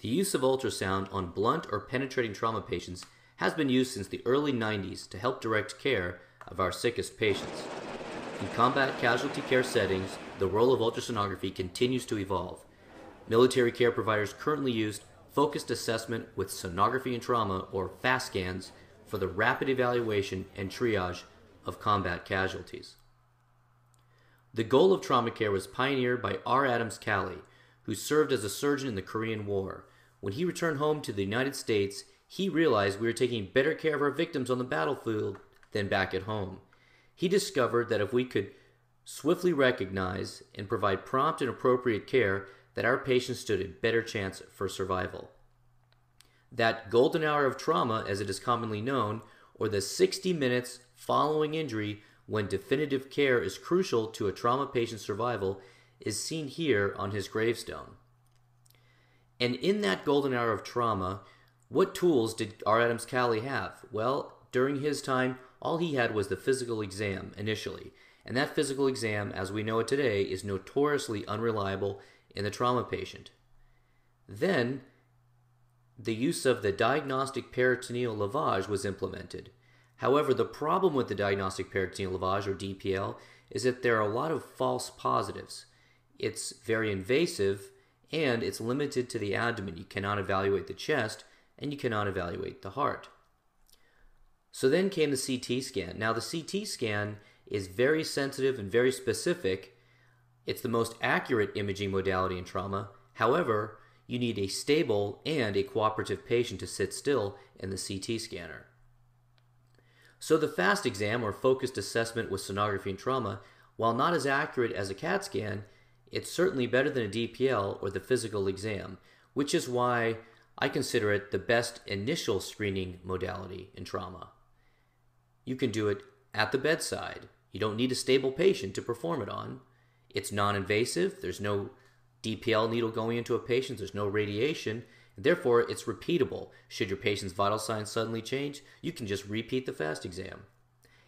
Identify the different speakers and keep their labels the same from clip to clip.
Speaker 1: The use of ultrasound on blunt or penetrating trauma patients has been used since the early 90s to help direct care of our sickest patients. In combat casualty care settings, the role of ultrasonography continues to evolve. Military care providers currently use focused assessment with sonography and trauma, or FAST scans, for the rapid evaluation and triage of combat casualties. The goal of trauma care was pioneered by R. Adams Cowley, who served as a surgeon in the Korean War. When he returned home to the United States, he realized we were taking better care of our victims on the battlefield than back at home. He discovered that if we could swiftly recognize and provide prompt and appropriate care, that our patients stood a better chance for survival. That golden hour of trauma, as it is commonly known, or the 60 minutes following injury when definitive care is crucial to a trauma patient's survival, is seen here on his gravestone. And in that golden hour of trauma, what tools did R. Adams Cowley have? Well, during his time, all he had was the physical exam initially. And that physical exam, as we know it today, is notoriously unreliable in the trauma patient. Then, the use of the diagnostic peritoneal lavage was implemented. However, the problem with the diagnostic peritoneal lavage, or DPL, is that there are a lot of false positives. It's very invasive and it's limited to the abdomen. You cannot evaluate the chest and you cannot evaluate the heart. So then came the CT scan. Now, the CT scan is very sensitive and very specific. It's the most accurate imaging modality in trauma. However, you need a stable and a cooperative patient to sit still in the CT scanner. So the FAST exam, or focused assessment with sonography and trauma, while not as accurate as a CAT scan, it's certainly better than a DPL or the physical exam, which is why I consider it the best initial screening modality in trauma. You can do it at the bedside. You don't need a stable patient to perform it on. It's non invasive, there's no DPL needle going into a patient, there's no radiation, and therefore it's repeatable. Should your patient's vital signs suddenly change, you can just repeat the FAST exam.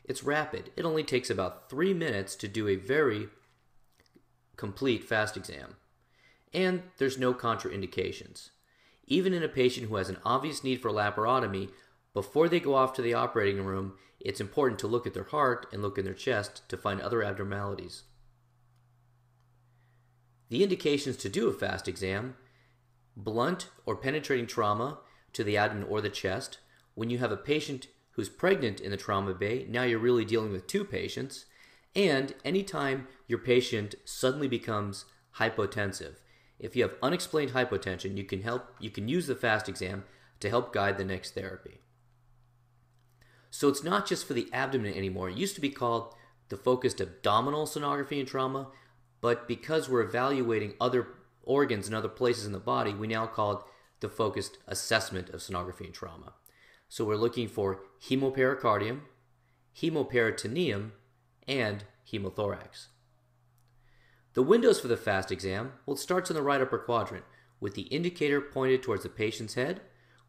Speaker 1: It's rapid, it only takes about three minutes to do a very complete FAST exam. And there's no contraindications. Even in a patient who has an obvious need for laparotomy, before they go off to the operating room, it's important to look at their heart and look in their chest to find other abnormalities. The indications to do a fast exam blunt or penetrating trauma to the abdomen or the chest. When you have a patient who's pregnant in the trauma bay, now you're really dealing with two patients. And anytime your patient suddenly becomes hypotensive, if you have unexplained hypotension, you can help you can use the fast exam to help guide the next therapy. So it's not just for the abdomen anymore. It used to be called the focused abdominal sonography and trauma, but because we're evaluating other organs and other places in the body, we now call it the focused assessment of sonography and trauma. So we're looking for hemopericardium, hemoperitoneum, and hemothorax. The windows for the FAST exam, well, it starts in the right upper quadrant. With the indicator pointed towards the patient's head,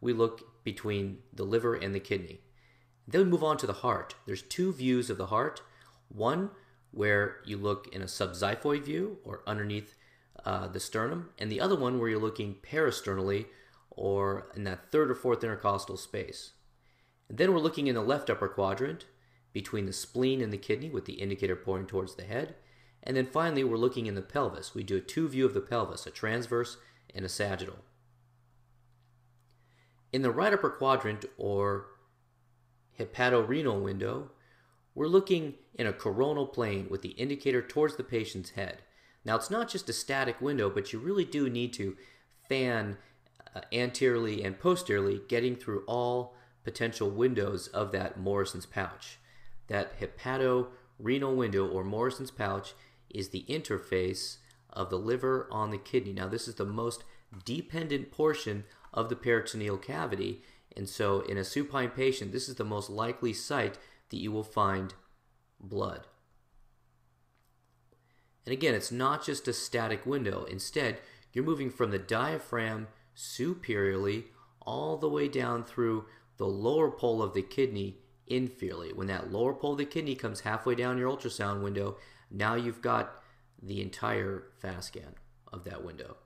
Speaker 1: we look between the liver and the kidney. Then we move on to the heart. There's two views of the heart. One where you look in a subxiphoid view or underneath uh, the sternum, and the other one where you're looking parasternally or in that third or fourth intercostal space. And then we're looking in the left upper quadrant between the spleen and the kidney with the indicator pointing towards the head. And then finally, we're looking in the pelvis. We do a two view of the pelvis, a transverse and a sagittal. In the right upper quadrant, or hepatorenal window, we're looking in a coronal plane with the indicator towards the patient's head. Now, it's not just a static window, but you really do need to fan uh, anteriorly and posteriorly, getting through all potential windows of that Morison's pouch. That hepatorenal window or Morison's pouch is the interface of the liver on the kidney. Now, this is the most dependent portion of the peritoneal cavity, and so in a supine patient, this is the most likely site that you will find blood. And again, it's not just a static window. Instead, you're moving from the diaphragm superiorly all the way down through the lower pole of the kidney inferiorly. When that lower pole of the kidney comes halfway down your ultrasound window, now you've got the entire fast scan of that window.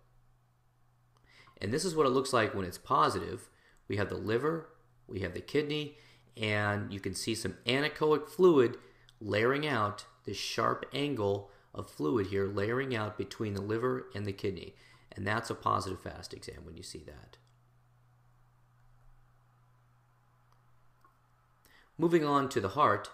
Speaker 1: And this is what it looks like when it's positive. We have the liver, we have the kidney, and you can see some anechoic fluid layering out this sharp angle of fluid here layering out between the liver and the kidney. And that's a positive fast exam when you see that. Moving on to the heart,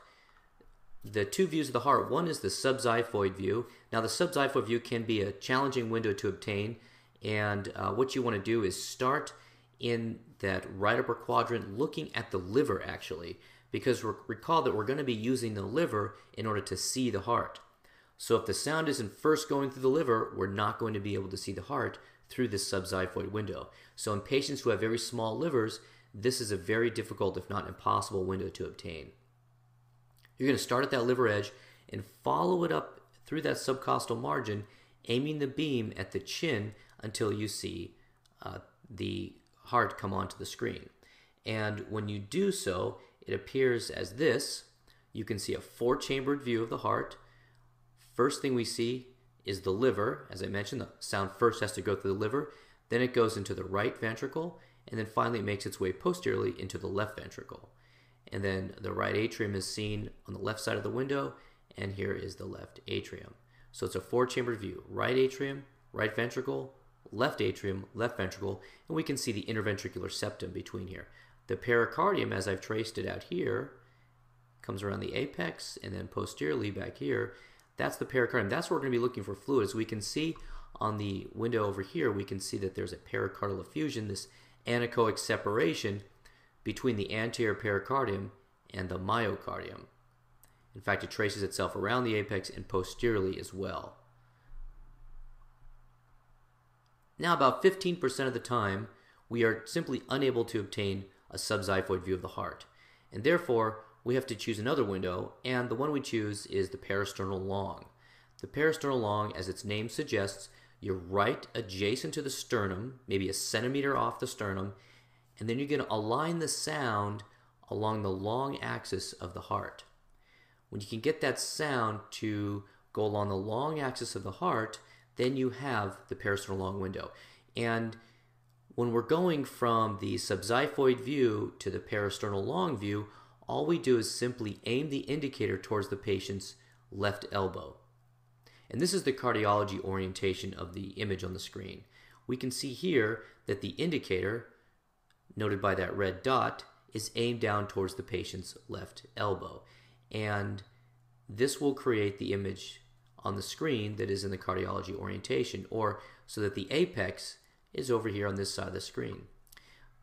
Speaker 1: the two views of the heart. One is the subxiphoid view. Now, the subxiphoid view can be a challenging window to obtain, and uh, what you want to do is start in that right upper quadrant looking at the liver actually, because recall that we're going to be using the liver in order to see the heart. So if the sound isn't first going through the liver, we're not going to be able to see the heart through this subxiphoid window. So in patients who have very small livers, this is a very difficult, if not impossible, window to obtain. You're going to start at that liver edge and follow it up through that subcostal margin, aiming the beam at the chin until you see uh, the heart come onto the screen. And when you do so, it appears as this. You can see a four-chambered view of the heart First thing we see is the liver. As I mentioned, the sound first has to go through the liver, then it goes into the right ventricle, and then finally it makes its way posteriorly into the left ventricle. And then the right atrium is seen on the left side of the window, and here is the left atrium. So it's a four-chambered view. Right atrium, right ventricle, left atrium, left ventricle, and we can see the interventricular septum between here. The pericardium, as I've traced it out here, comes around the apex and then posteriorly back here that's the pericardium. That's where we're going to be looking for fluid. As we can see on the window over here, we can see that there's a pericardial effusion, this anechoic separation between the anterior pericardium and the myocardium. In fact, it traces itself around the apex and posteriorly as well. Now, about 15% of the time, we are simply unable to obtain a subxiphoid view of the heart. And therefore, we have to choose another window, and the one we choose is the parasternal long. The parasternal long, as its name suggests, you're right adjacent to the sternum, maybe a centimeter off the sternum, and then you're going to align the sound along the long axis of the heart. When you can get that sound to go along the long axis of the heart, then you have the parasternal long window. And when we're going from the subxiphoid view to the parasternal long view, all we do is simply aim the indicator towards the patient's left elbow. And this is the cardiology orientation of the image on the screen. We can see here that the indicator, noted by that red dot, is aimed down towards the patient's left elbow. And this will create the image on the screen that is in the cardiology orientation, or so that the apex is over here on this side of the screen.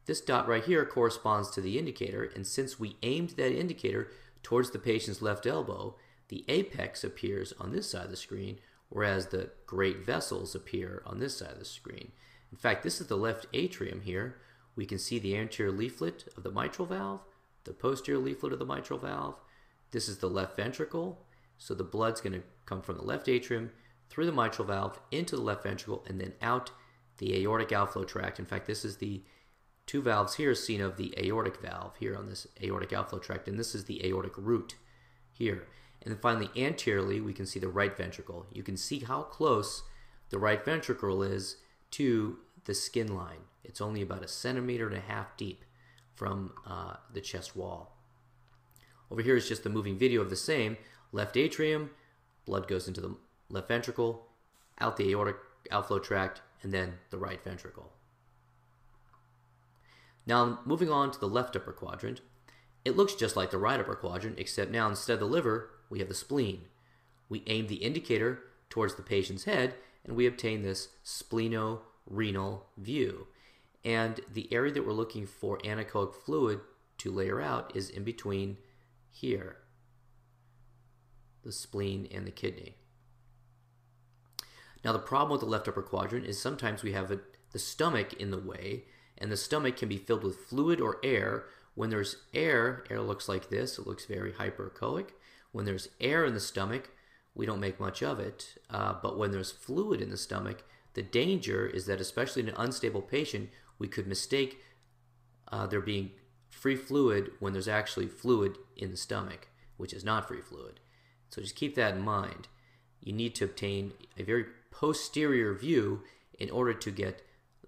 Speaker 1: This dot right here corresponds to the indicator, and since we aimed that indicator towards the patient's left elbow, the apex appears on this side of the screen, whereas the great vessels appear on this side of the screen. In fact, this is the left atrium here. We can see the anterior leaflet of the mitral valve, the posterior leaflet of the mitral valve. This is the left ventricle, so the blood's going to come from the left atrium through the mitral valve into the left ventricle and then out the aortic outflow tract. In fact, this is the two valves here seen of the aortic valve here on this aortic outflow tract, and this is the aortic root here. And then finally, anteriorly, we can see the right ventricle. You can see how close the right ventricle is to the skin line. It's only about a centimeter and a half deep from uh, the chest wall. Over here is just the moving video of the same. Left atrium, blood goes into the left ventricle, out the aortic outflow tract, and then the right ventricle. Now, moving on to the left upper quadrant, it looks just like the right upper quadrant, except now instead of the liver, we have the spleen. We aim the indicator towards the patient's head, and we obtain this spleno-renal view. And the area that we're looking for anechoic fluid to layer out is in between here, the spleen and the kidney. Now the problem with the left upper quadrant is sometimes we have a, the stomach in the way and the stomach can be filled with fluid or air. When there's air, air looks like this. It looks very hyperechoic. When there's air in the stomach, we don't make much of it. Uh, but when there's fluid in the stomach, the danger is that, especially in an unstable patient, we could mistake uh, there being free fluid when there's actually fluid in the stomach, which is not free fluid. So just keep that in mind. You need to obtain a very posterior view in order to get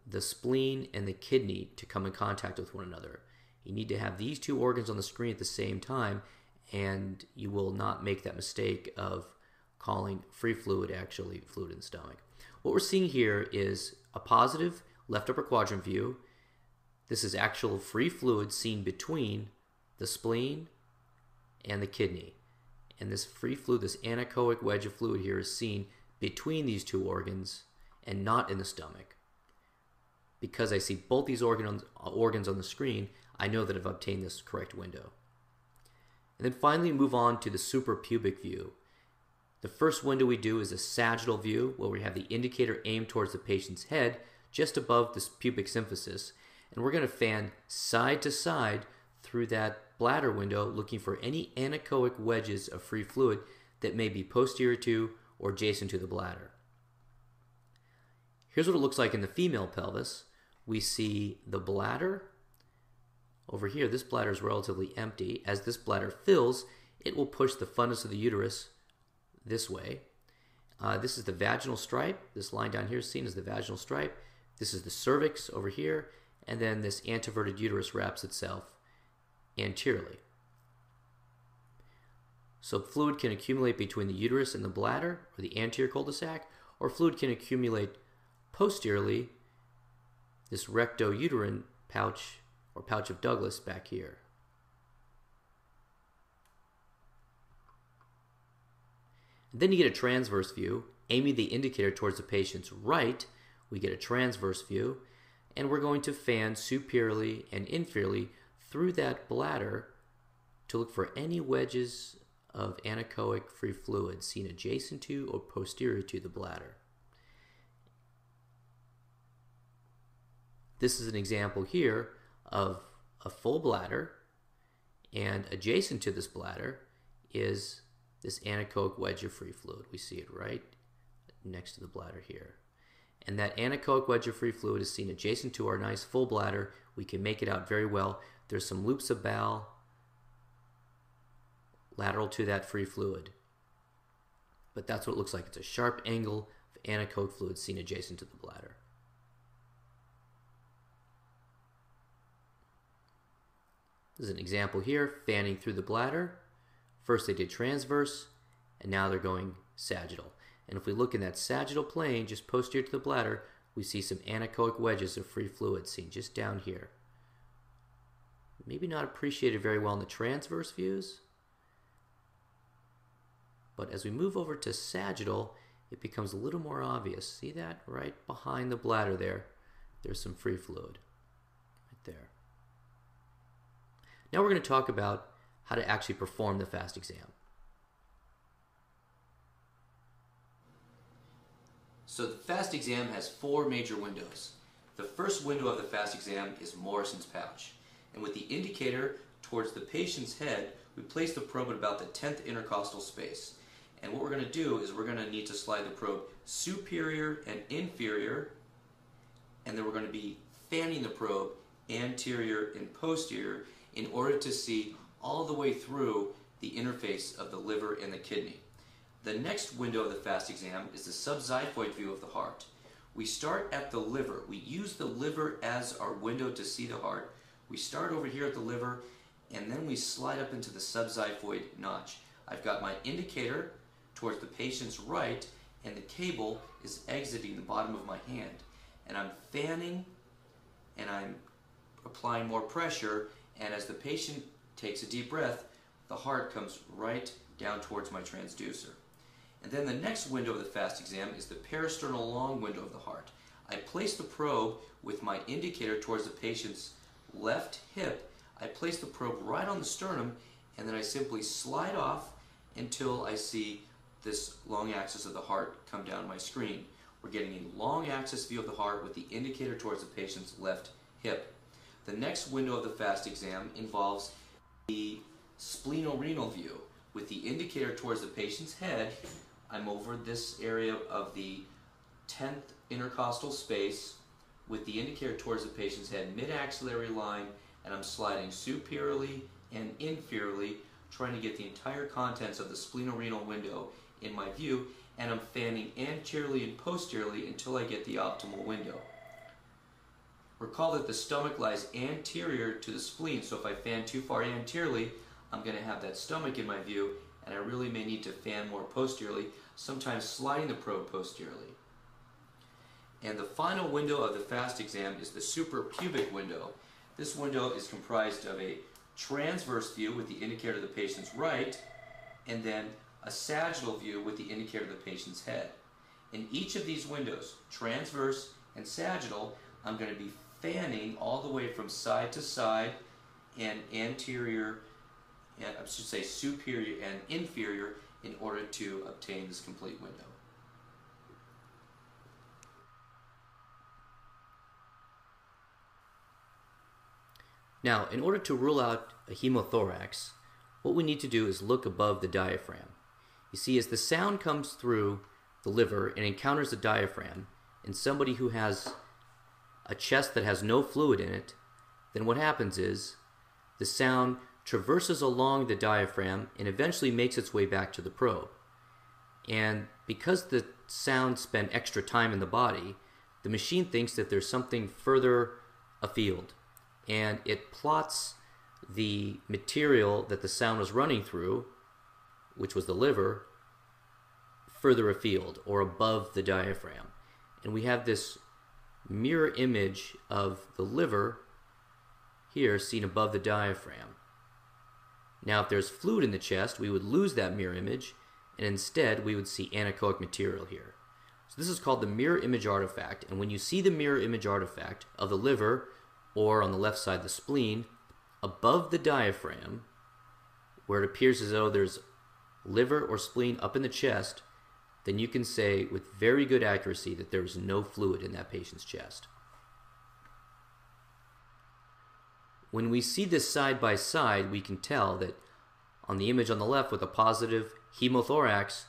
Speaker 1: the spleen and the kidney to come in contact with one another. You need to have these two organs on the screen at the same time, and you will not make that mistake of calling free fluid actually fluid in the stomach. What we're seeing here is a positive left upper quadrant view. This is actual free fluid seen between the spleen and the kidney. And this free fluid, this anechoic wedge of fluid here is seen between these two organs and not in the stomach. Because I see both these organ uh, organs on the screen, I know that I've obtained this correct window. And then finally move on to the suprapubic view. The first window we do is a sagittal view where we have the indicator aimed towards the patient's head just above this pubic symphysis. And we're going to fan side to side through that bladder window looking for any anechoic wedges of free fluid that may be posterior to or adjacent to the bladder. Here's what it looks like in the female pelvis. We see the bladder. Over here, this bladder is relatively empty. As this bladder fills, it will push the fundus of the uterus this way. Uh, this is the vaginal stripe. This line down here is seen as the vaginal stripe. This is the cervix over here. And then this anteverted uterus wraps itself anteriorly. So fluid can accumulate between the uterus and the bladder or the anterior cul-de-sac, or fluid can accumulate posteriorly, this recto-uterine pouch or pouch of Douglas back here. Then you get a transverse view, aiming the indicator towards the patient's right, we get a transverse view, and we're going to fan superiorly and inferiorly through that bladder to look for any wedges of anechoic free fluid seen adjacent to or posterior to the bladder. This is an example here of a full bladder, and adjacent to this bladder is this anechoic wedge of free fluid. We see it right next to the bladder here. And that anechoic wedge of free fluid is seen adjacent to our nice full bladder. We can make it out very well. There's some loops of bowel lateral to that free fluid. But that's what it looks like. It's a sharp angle of anechoic fluid seen adjacent to the bladder. There's an example here, fanning through the bladder. First they did transverse, and now they're going sagittal. And if we look in that sagittal plane, just posterior to the bladder, we see some anechoic wedges of free fluid seen just down here. Maybe not appreciated very well in the transverse views, but as we move over to sagittal, it becomes a little more obvious. See that right behind the bladder there? There's some free fluid right there. Now we're going to talk about how to actually perform the FAST exam. So the FAST exam has four major windows. The first window of the FAST exam is Morison's pouch. And with the indicator towards the patient's head, we place the probe at about the 10th intercostal space. And what we're going to do is we're going to need to slide the probe superior and inferior, and then we're going to be fanning the probe anterior and posterior in order to see all the way through the interface of the liver and the kidney. The next window of the FAST exam is the subxiphoid view of the heart. We start at the liver. We use the liver as our window to see the heart. We start over here at the liver and then we slide up into the subxiphoid notch. I've got my indicator towards the patient's right and the cable is exiting the bottom of my hand. And I'm fanning and I'm applying more pressure and as the patient takes a deep breath, the heart comes right down towards my transducer. And then the next window of the FAST exam is the parasternal long window of the heart. I place the probe with my indicator towards the patient's left hip. I place the probe right on the sternum and then I simply slide off until I see this long axis of the heart come down my screen. We're getting a long axis view of the heart with the indicator towards the patient's left hip. The next window of the FAST exam involves the splenorenal view. With the indicator towards the patient's head, I'm over this area of the 10th intercostal space with the indicator towards the patient's head, mid-axillary line, and I'm sliding superiorly and inferiorly, trying to get the entire contents of the splenorenal window in my view, and I'm fanning anteriorly and posteriorly until I get the optimal window. Recall that the stomach lies anterior to the spleen, so if I fan too far anteriorly, I'm going to have that stomach in my view, and I really may need to fan more posteriorly, sometimes sliding the probe posteriorly. And the final window of the FAST exam is the suprapubic window. This window is comprised of a transverse view with the indicator of the patient's right, and then a sagittal view with the indicator of the patient's head. In each of these windows, transverse and sagittal, I'm going to be fanning all the way from side to side and anterior, and I should say superior and inferior in order to obtain this complete window. Now, in order to rule out a hemothorax, what we need to do is look above the diaphragm. You see, as the sound comes through the liver and encounters the diaphragm, in somebody who has a chest that has no fluid in it, then what happens is the sound traverses along the diaphragm and eventually makes its way back to the probe. And because the sound spent extra time in the body, the machine thinks that there's something further afield and it plots the material that the sound was running through, which was the liver, further afield or above the diaphragm. And we have this mirror image of the liver here seen above the diaphragm. Now, if there's fluid in the chest, we would lose that mirror image, and instead we would see anechoic material here. So this is called the mirror image artifact, and when you see the mirror image artifact of the liver, or on the left side the spleen, above the diaphragm, where it appears as though there's liver or spleen up in the chest, then you can say with very good accuracy that there is no fluid in that patient's chest. When we see this side by side, we can tell that on the image on the left with a positive hemothorax,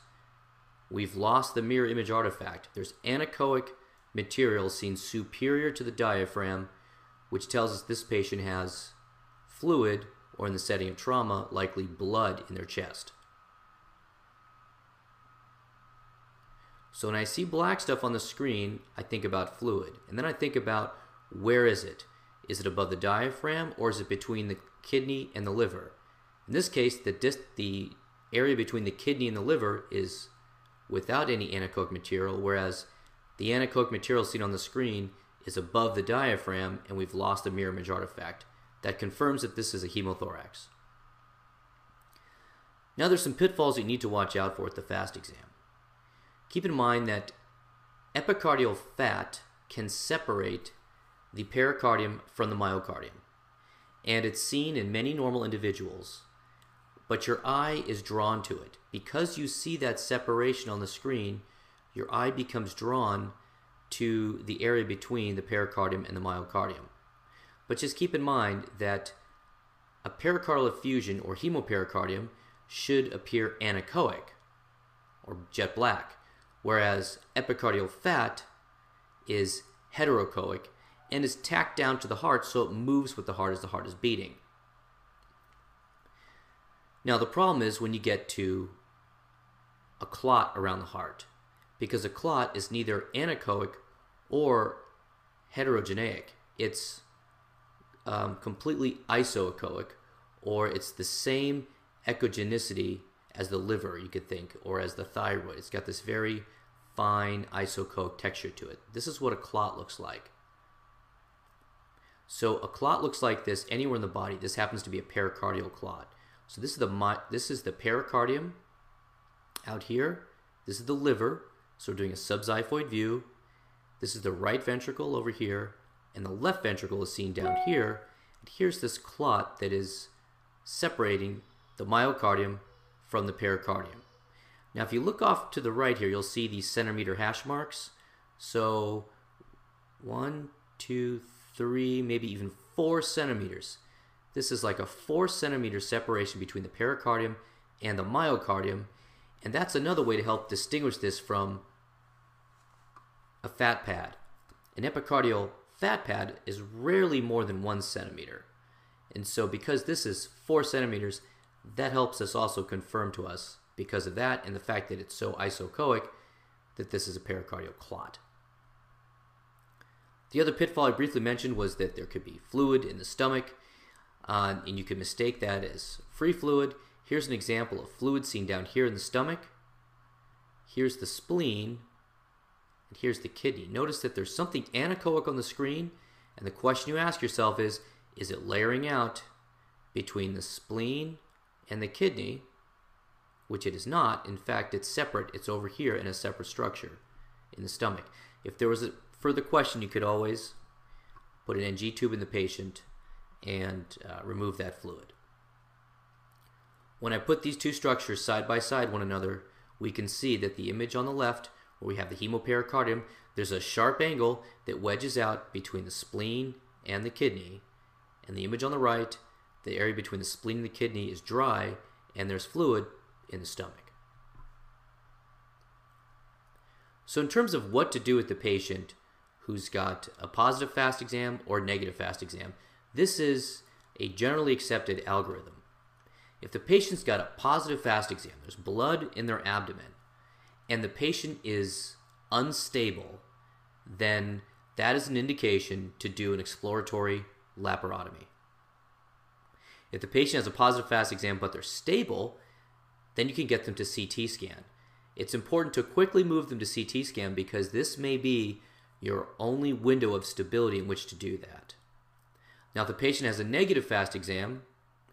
Speaker 1: we've lost the mirror image artifact. There's anechoic material seen superior to the diaphragm, which tells us this patient has fluid, or in the setting of trauma, likely blood in their chest. So when I see black stuff on the screen, I think about fluid. And then I think about where is it? Is it above the diaphragm or is it between the kidney and the liver? In this case, the, dis- the area between the kidney and the liver is without any anechoic material, whereas the anechoic material seen on the screen is above the diaphragm and we've lost the mirror image artifact. That confirms that this is a hemothorax. Now there's some pitfalls you need to watch out for at the FAST exam. Keep in mind that epicardial fat can separate the pericardium from the myocardium, and it's seen in many normal individuals, but your eye is drawn to it. Because you see that separation on the screen, your eye becomes drawn to the area between the pericardium and the myocardium. But just keep in mind that a pericardial effusion or hemopericardium should appear anechoic or jet black whereas epicardial fat is heteroechoic and is tacked down to the heart so it moves with the heart as the heart is beating. Now, the problem is when you get to a clot around the heart, because a clot is neither anechoic or heterogeneic. It's um, completely isoechoic, or it's the same echogenicity as the liver, you could think, or as the thyroid. It's got this very fine isoechoic texture to it. This is what a clot looks like. So a clot looks like this anywhere in the body. This happens to be a pericardial clot. So this is the this is the pericardium out here. This is the liver. So we're doing a subxiphoid view. This is the right ventricle over here, and the left ventricle is seen down here. And here's this clot that is separating the myocardium from the pericardium. Now, if you look off to the right here, you'll see these centimeter hash marks. So, one, two, three, maybe even four centimeters. This is like a four centimeter separation between the pericardium and the myocardium. And that's another way to help distinguish this from a fat pad. An epicardial fat pad is rarely more than one centimeter. And so because this is four centimeters, that helps us also confirm to us, because of that and the fact that it's so isoechoic, that this is a pericardial clot. The other pitfall I briefly mentioned was that there could be fluid in the stomach, uh, and you could mistake that as free fluid. Here's an example of fluid seen down here in the stomach. Here's the spleen, and here's the kidney. Notice that there's something anechoic on the screen, and the question you ask yourself is, is it layering out between the spleen and the kidney, which it is not. In fact, it's separate. It's over here in a separate structure in the stomach. If there was a further question, you could always put an NG tube in the patient and uh, remove that fluid. When I put these two structures side by side one another, we can see that the image on the left, where we have the hemopericardium, there's a sharp angle that wedges out between the spleen and the kidney. And the image on the right, the area between the spleen and the kidney is dry, and there's fluid in the stomach. So in terms of what to do with the patient who's got a positive fast exam or negative fast exam, this is a generally accepted algorithm. If the patient's got a positive fast exam, there's blood in their abdomen, and the patient is unstable, then that is an indication to do an exploratory laparotomy. If the patient has a positive fast exam but they're stable, then you can get them to CT scan. It's important to quickly move them to CT scan because this may be your only window of stability in which to do that. Now, if the patient has a negative fast exam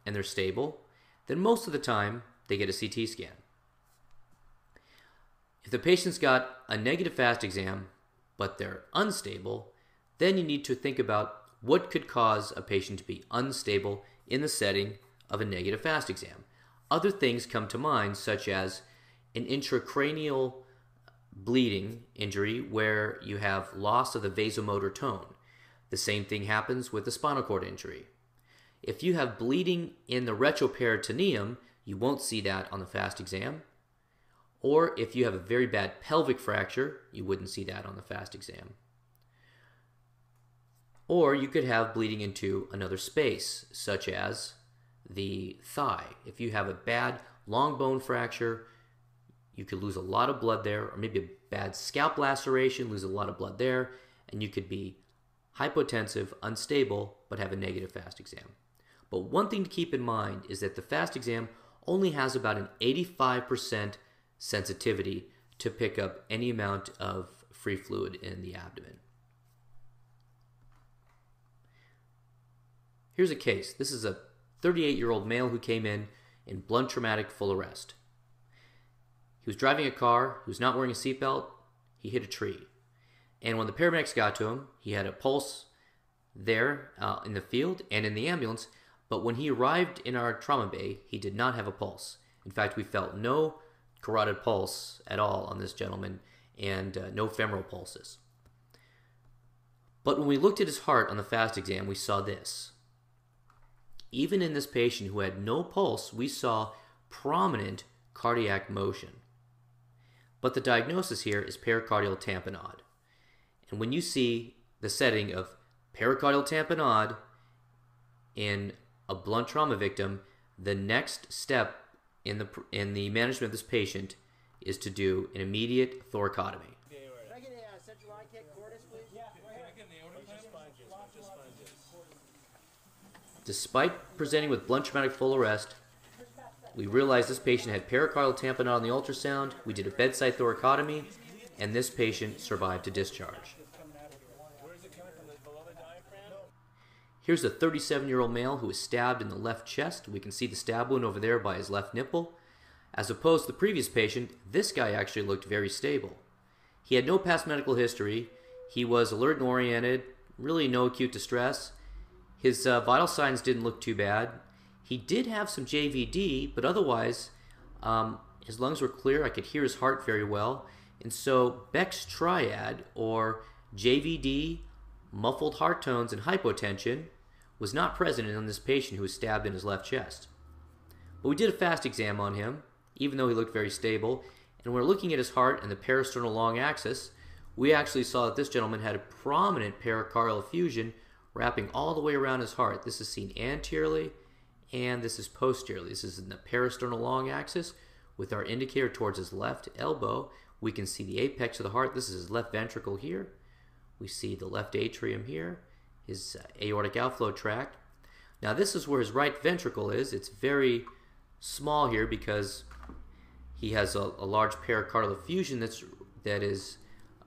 Speaker 1: and they're stable, then most of the time they get a CT scan. If the patient's got a negative fast exam but they're unstable, then you need to think about what could cause a patient to be unstable in the setting of a negative fast exam. Other things come to mind, such as an intracranial bleeding injury where you have loss of the vasomotor tone. The same thing happens with a spinal cord injury. If you have bleeding in the retroperitoneum, you won't see that on the fast exam. Or if you have a very bad pelvic fracture, you wouldn't see that on the fast exam. Or you could have bleeding into another space, such as the thigh. If you have a bad long bone fracture, you could lose a lot of blood there, or maybe a bad scalp laceration, lose a lot of blood there, and you could be hypotensive, unstable, but have a negative fast exam. But one thing to keep in mind is that the fast exam only has about an 85% sensitivity to pick up any amount of free fluid in the abdomen. Here's a case. This is a 38 year old male who came in in blunt traumatic full arrest. He was driving a car, he was not wearing a seatbelt, he hit a tree. And when the paramedics got to him, he had a pulse there uh, in the field and in the ambulance, but when he arrived in our trauma bay, he did not have a pulse. In fact, we felt no carotid pulse at all on this gentleman and uh, no femoral pulses. But when we looked at his heart on the fast exam, we saw this. Even in this patient who had no pulse, we saw prominent cardiac motion. But the diagnosis here is pericardial tamponade. And when you see the setting of pericardial tamponade in a blunt trauma victim, the next step in the in the management of this patient is to do an immediate thoracotomy. Despite presenting with blunt traumatic full arrest, we realized this patient had pericardial tamponade on the ultrasound. We did a bedside thoracotomy, and this patient survived to discharge. Here's a 37 year old male who was stabbed in the left chest. We can see the stab wound over there by his left nipple. As opposed to the previous patient, this guy actually looked very stable. He had no past medical history. He was alert and oriented, really no acute distress. His uh, vital signs didn't look too bad. He did have some JVD, but otherwise, um, his lungs were clear. I could hear his heart very well. And so Beck's triad, or JVD, muffled heart tones, and hypotension, was not present in this patient who was stabbed in his left chest. But we did a fast exam on him, even though he looked very stable. And when we're looking at his heart and the parasternal long axis, we actually saw that this gentleman had a prominent pericardial effusion wrapping all the way around his heart. This is seen anteriorly and this is posteriorly. This is in the parasternal long axis with our indicator towards his left elbow. We can see the apex of the heart. This is his left ventricle here. We see the left atrium here, his uh, aortic outflow tract. Now this is where his right ventricle is. It's very small here because he has a, a large pericardial effusion that's that is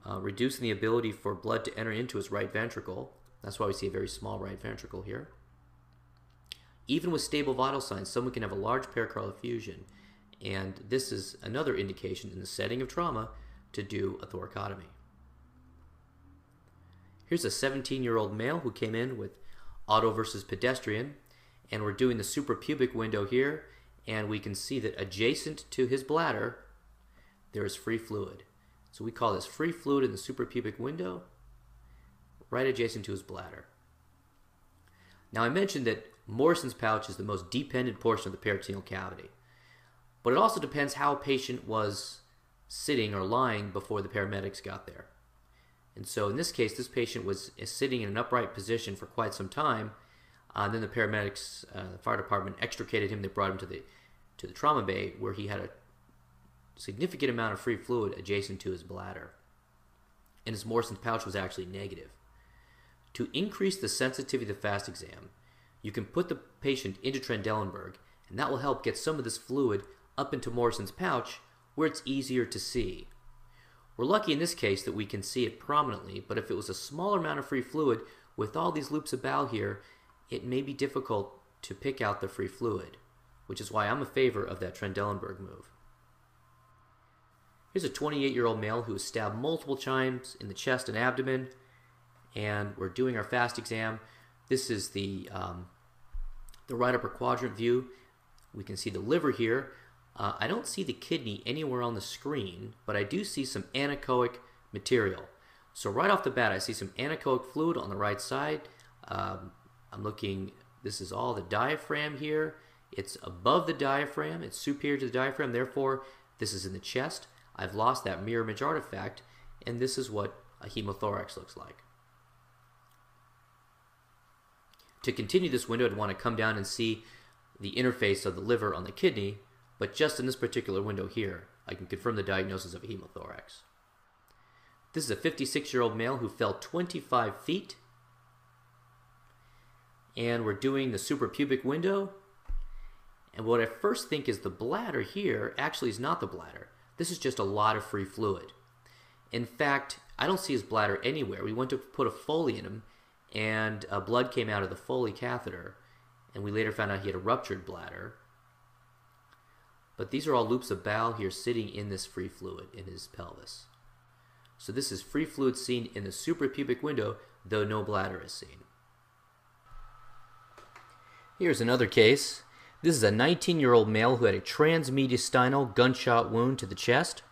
Speaker 1: uh, reducing the ability for blood to enter into his right ventricle. That's why we see a very small right ventricle here. Even with stable vital signs, someone can have a large pericardial effusion, and this is another indication in the setting of trauma to do a thoracotomy. Here's a 17-year-old male who came in with auto versus pedestrian, and we're doing the suprapubic window here, and we can see that adjacent to his bladder, there is free fluid. So we call this free fluid in the suprapubic window, right adjacent to his bladder. Now I mentioned that Morison's pouch is the most dependent portion of the peritoneal cavity, but it also depends how a patient was sitting or lying before the paramedics got there. And so in this case, this patient was sitting in an upright position for quite some time. Uh, and then the paramedics, uh, the fire department extricated him. They brought him to the to the trauma bay where he had a significant amount of free fluid adjacent to his bladder. And his Morison's pouch was actually negative. To increase the sensitivity of the fast exam, you can put the patient into Trendelenburg, and that will help get some of this fluid up into Morison's pouch where it's easier to see. We're lucky in this case that we can see it prominently, but if it was a smaller amount of free fluid with all these loops of bowel here, it may be difficult to pick out the free fluid, which is why I'm a favor of that Trendelenburg move. Here's a 28-year-old male who was stabbed multiple times in the chest and abdomen, and we're doing our fast exam. This is the, um, the right upper quadrant view. We can see the liver here. Uh, I don't see the kidney anywhere on the screen, but I do see some anechoic material. So right off the bat, I see some anechoic fluid on the right side. Um, I'm looking, this is all the diaphragm here. It's above the diaphragm, it's superior to the diaphragm, therefore this is in the chest. I've lost that mirror image artifact, and this is what a hemothorax looks like. To continue this window, I'd want to come down and see the interface of the liver on the kidney, but just in this particular window here, I can confirm the diagnosis of a hemothorax. This is a 56-year-old male who fell 25 feet. And we're doing the suprapubic window. And what I first think is the bladder here actually is not the bladder. This is just a lot of free fluid. In fact, I don't see his bladder anywhere. We went to put a Foley in him, and uh, blood came out of the Foley catheter, and we later found out he had a ruptured bladder. But these are all loops of bowel here sitting in this free fluid in his pelvis. So this is free fluid seen in the suprapubic window, though no bladder is seen. Here's another case. This is a 19-year-old male who had a transmediastinal gunshot wound to the chest.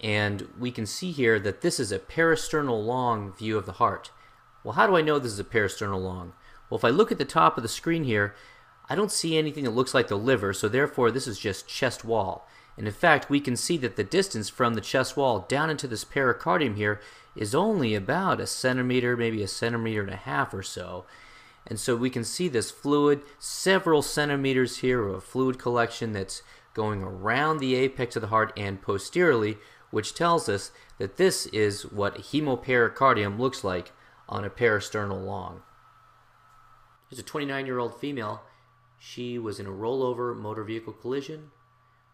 Speaker 1: And we can see here that this is a parasternal long view of the heart. Well, how do I know this is a parasternal long? Well, if I look at the top of the screen here, I don't see anything that looks like the liver, so therefore this is just chest wall. And in fact, we can see that the distance from the chest wall down into this pericardium here is only about a centimeter, maybe a centimeter and a half or so. And so we can see this fluid, several centimeters here of fluid collection that's going around the apex of the heart and posteriorly, which tells us that this is what hemopericardium looks like on a parasternal long. There's a 29 year old female she was in a rollover motor vehicle collision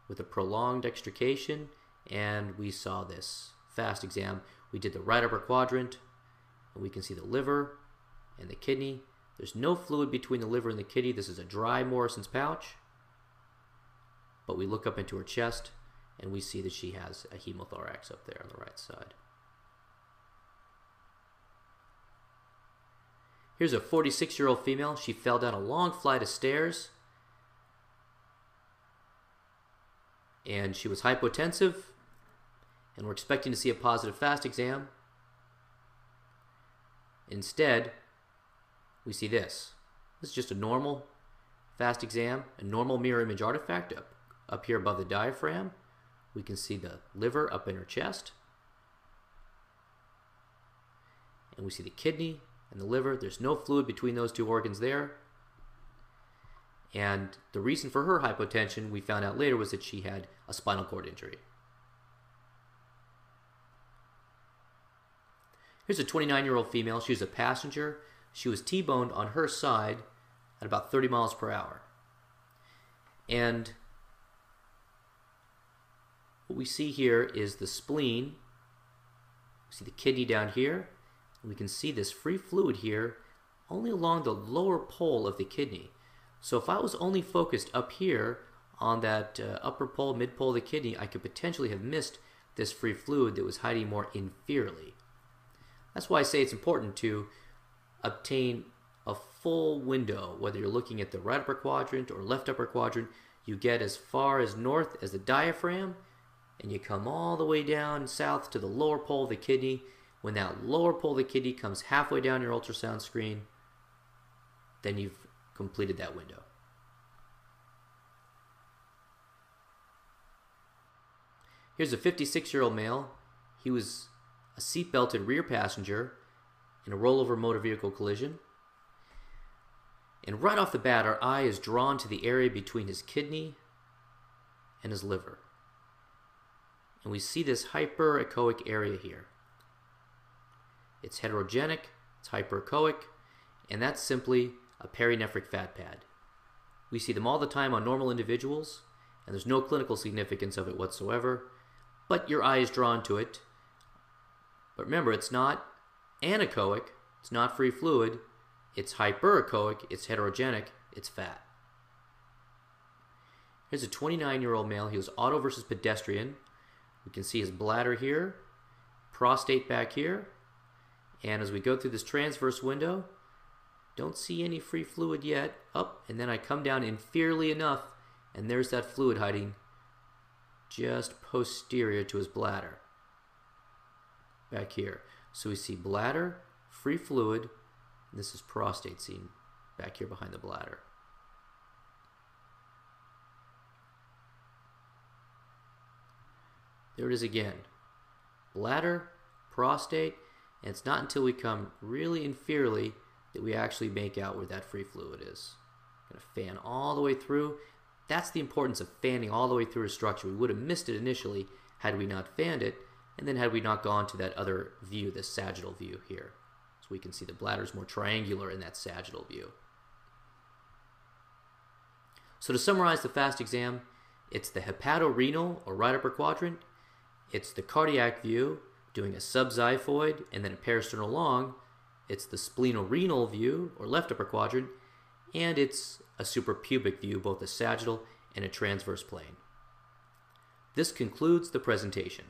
Speaker 1: with a prolonged extrication, and we saw this fast exam. We did the right upper quadrant, and we can see the liver and the kidney. There's no fluid between the liver and the kidney. This is a dry Morison's pouch. But we look up into her chest, and we see that she has a hemothorax up there on the right side. Here's a 46 year old female. She fell down a long flight of stairs. And she was hypotensive. And we're expecting to see a positive fast exam. Instead, we see this. This is just a normal fast exam, a normal mirror image artifact up, up here above the diaphragm. We can see the liver up in her chest. And we see the kidney and the liver. There's no fluid between those two organs there. And the reason for her hypotension, we found out later, was that she had a spinal cord injury. Here's a 29 year old female. She was a passenger. She was T boned on her side at about 30 miles per hour. And what we see here is the spleen. We see the kidney down here. We can see this free fluid here only along the lower pole of the kidney. So if I was only focused up here on that uh, upper pole, mid pole of the kidney, I could potentially have missed this free fluid that was hiding more inferiorly. That's why I say it's important to obtain a full window, whether you're looking at the right upper quadrant or left upper quadrant, you get as far as north as the diaphragm, and you come all the way down south to the lower pole of the kidney. When that lower pole of the kidney comes halfway down your ultrasound screen, then you've completed that window. Here's a 56 year old male. He was a seat-belted rear passenger in a rollover motor vehicle collision. And right off the bat, our eye is drawn to the area between his kidney and his liver. And we see this hyperechoic area here. It's heterogenic, it's hyperechoic, and that's simply a perinephric fat pad. We see them all the time on normal individuals, and there's no clinical significance of it whatsoever, but your eye is drawn to it. But remember, it's not anechoic, it's not free fluid, it's hyperechoic, it's heterogenic, it's fat. Here's a 29 year old male. He was auto versus pedestrian. We can see his bladder here, prostate back here. And as we go through this transverse window, don't see any free fluid yet. Up, and then I come down inferiorly enough, and there's that fluid hiding just posterior to his bladder. Back here. So we see bladder, free fluid, this is prostate seen back here behind the bladder. There it is again. Bladder, prostate, and it's not until we come really inferiorly that we actually make out where that free fluid is. To fan all the way through. That's the importance of fanning all the way through a structure. We would have missed it initially had we not fanned it, and then had we not gone to that other view, the sagittal view here. So we can see the bladder is more triangular in that sagittal view. So to summarize the FAST exam, it's the hepatorenal or right upper quadrant, it's the cardiac view, doing a subxiphoid and then a parasternal long, it's the splenorenal view, or left upper quadrant, and it's a suprapubic view, both a sagittal and a transverse plane. This concludes the presentation.